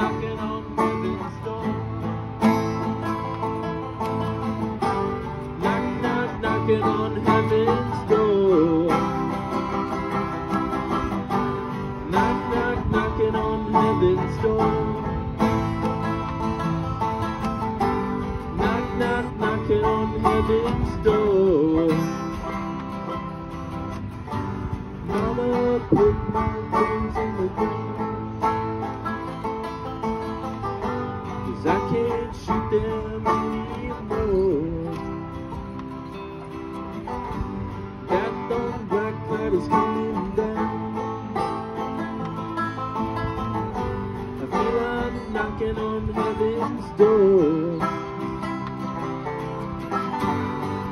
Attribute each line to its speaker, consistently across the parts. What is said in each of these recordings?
Speaker 1: Knock, knock, knocking on heaven's door. Knock, knock, knocking on heaven's door. Knock, knock, knocking on heaven's door. Mama, put my things in the ground. Cause I can't shoot them anymore. That dumb black cloud is coming down. I feel I'm knocking on heaven's door.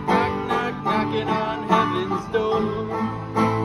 Speaker 1: Knock, knock, knocking on heaven's door.